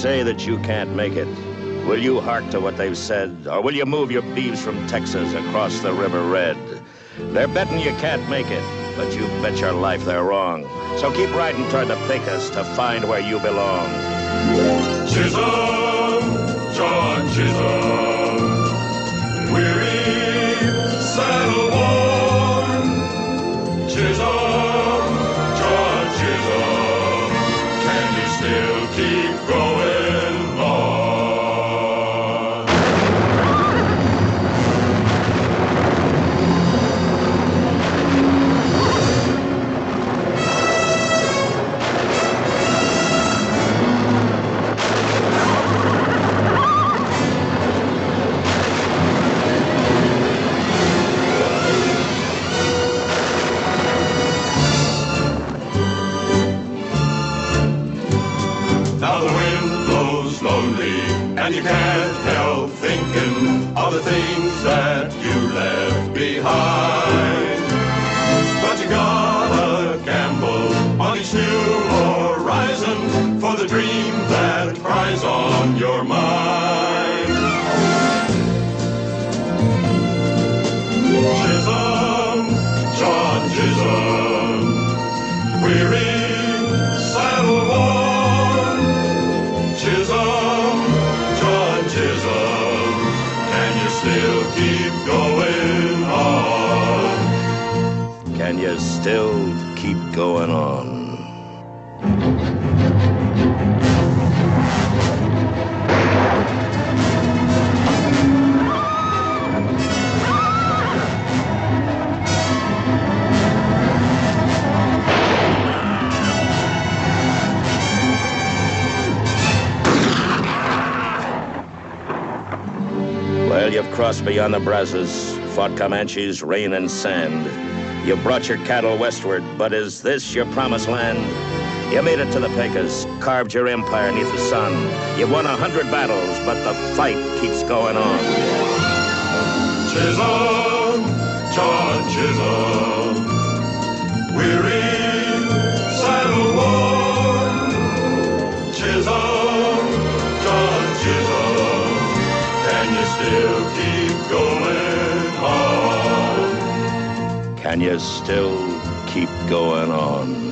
say that you can't make it, will you hark to what they've said, or will you move your beeves from Texas across the River Red? They're betting you can't make it, but you bet your life they're wrong. So keep riding toward the Pecos to find where you belong. Chisum, John Chisum, and you can't help thinking of the things that you left behind. Still keep going on? Can you still keep going on? You've crossed beyond the Brazos, fought Comanches, rain and sand. You brought your cattle westward, but is this your promised land? You made it to the Pecos, carved your empire neath the sun. You won a hundred battles, but the fight keeps going on. Chisum, Can you still keep going on?